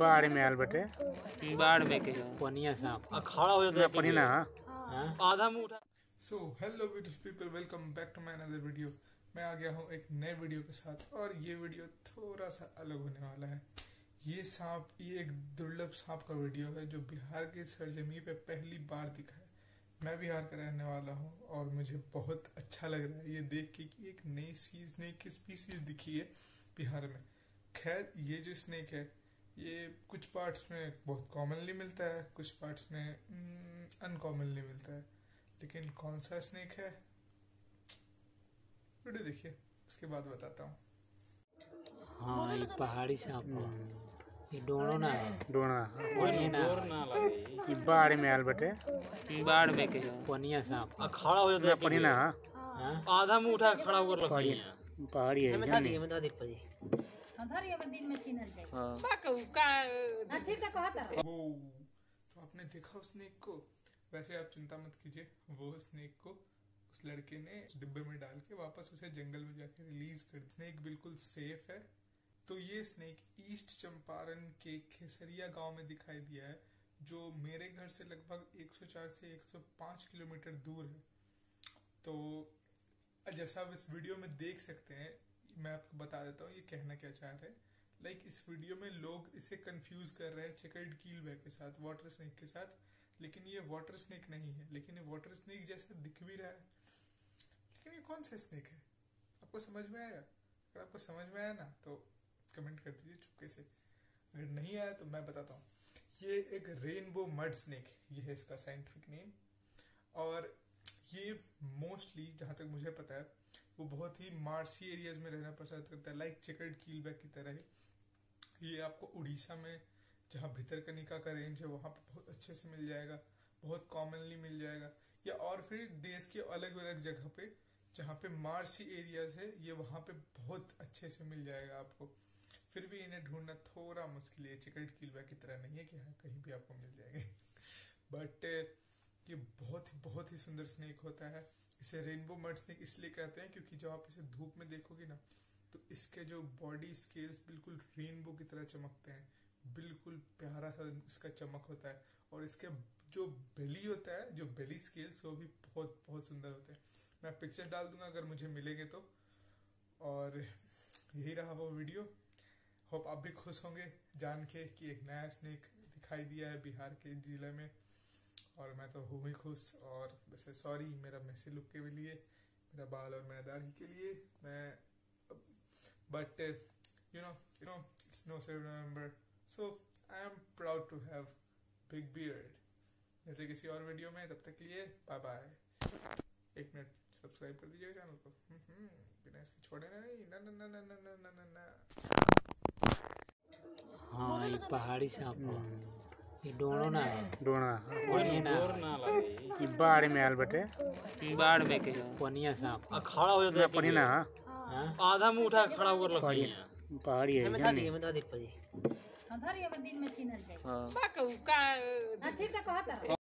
बाढ़ में आयल बटे। बाढ़ में के पनिया सांप आ खड़ा हो जाता है। पनी ना आधा मुँह उठा। So hello beautiful people welcome back to my another video मैं आ गया हूँ एक नए वीडियो के साथ और ये वीडियो थोड़ा सा अलग होने वाला है। ये सांप ये एक दुर्लभ सांप का वीडियो है जो बिहार के सरजमी पे पहली बार दिखा है। मैं बिहार का रहने वाला हूँ और मुझे बहुत अच्छा लग रहा है ये देख के कि एक नई स्नेक की स्पीसीज दिखी है बिहार में। खैर ये जो स्नेक है ये कुछ पार्ट्स में बहुत कॉमनली मिलता है कुछ पार्ट्स में अनकॉमनली मिलता है। लेकिन कौन सा स्नेक है? वीडियो देखिए उसके बाद बताता हूँ। हाँ ये पहाड़ी सांप हो। ये डोनो ना डोना पनिया ना। ज़ोर ना लगे। ई बाढ़ में आयल बटे। बाढ़ में के पनिया सांप खड़ा हो जाता है पनी ना हाँ? आधा मुँह उठा खड़ा होकर रख पहाड़ी दिया। पहाड़ी है जानी धरिए में दिन में हाँ हाँ, ठीक है वो तो आपने देखा उस स्नेक को? वैसे आप चिंता मत कीजिए वो स्नेक को उस लड़के ने डिब्बे में डाल के वापस उसे जंगल में जाके रिलीज़ कर स्नेक बिल्कुल सेफ़ है। तो ये स्नेक ईस्ट चंपारण के खेसरिया गाँव में दिखाई दिया है जो मेरे घर से लगभग 104 से 105 किलोमीटर दूर है। तो जैसा आप इस वीडियो में देख सकते हैं मैं आपको बता देता हूँ ये कहना क्या चाह रहे हैं। लाइक इस वीडियो में लोग इसे कंफ्यूज कर रहे हैं चिकर्ड कील बैग के साथ वाटर स्नेक के साथ। लेकिन ये वाटर स्नेक नहीं है। लेकिन ये वाटर स्नेक जैसा दिख भी रहा है। लेकिन ये कौन सा स्नेक है? आपको समझ में आया? अगर आपको समझ में आया ना तो कमेंट कर दीजिए चुपके से। अगर नहीं आया तो मैं बताता हूँ। ये एक रेनबो मड स्नेक ये है इसका साइंटिफिक नेम और ये मोस्टली जहाँ तक मुझे पता है, वो बहुत ही मार्सी एरियाज़ में रहना पसंद करता है। लाइक चिकर्ड कील बैग की तरह ही। ये आपको उड़ीसा में जहाँ भितरकनिका का रेंज है, वहाँ पर बहुत अच्छे से मिल जाएगा, बहुत कॉमनली मिल जाएगा। या और फिर देश के अलग अलग जगह पे, जहाँ पे मार्सी एरियाज़ है, ये वहाँ पे बहुत अच्छे से मिल जाएगा आपको। फिर भी इन्हें ढूंढना थोड़ा मुश्किल है, चिकट कील बैग की तरह नहीं है कि हाँ कहीं भी आपको मिल जाएँगे। बट ये बहुत ही बहुत ही सुंदर स्नेक होता है। इसे रेनबो मड स्नेक इसलिए कहते हैं क्योंकि जब आप इसे धूप में देखोगे ना तो इसके जो बॉडी स्केल्स बिल्कुल रेनबो की तरह चमकते हैं। बिल्कुल प्यारा सा इसका चमक होता है। और इसके जो बेली होता है, जो बेली स्केल्स वो भी बहुत बहुत सुंदर होते हैं। मैं पिक्चर डाल दूँगा अगर मुझे मिलेंगे तो। और यही रहा वो वीडियो होप आप भी खुश होंगे, जान के कि एक नया स्नेक दिखाई दिया है बिहार के ज़िले में। और मैं तो हूँ ही खुश। और वैसे सॉरी मेरा मैसी लुक के लिए, मेरा बाल और मेरा दाढ़ी के लिए। मैं but you know you know it's no seven November so I am proud to have big beard जैसे किसी और वीडियो में तब तक के लिए बाय बाय एक मिनट सब्सक्राइब कर दीजिएगा चैनल को। हम्म, हम्म, बिना इसके छोड़े ना नहीं ना ना ना ना ना ना ना ना ना। हाँ ये पहाड़ी सांप। हो ये डोनो ना डोना पनिया ना। ज़ोर ना ई बाढ़ में आयल बटे। बाढ़ में के पनिया सांप। आ खड़ा हो जाता है पनी ना हाँ? आधा मुँह उठा खड़ा होकर लग गई पहाड़ी है मैं दादी मैं दादी दी पाजी अंधारी अब दिन में चिन्ह जाई हाँ। बाकी का हाँ, ठीक है कहता।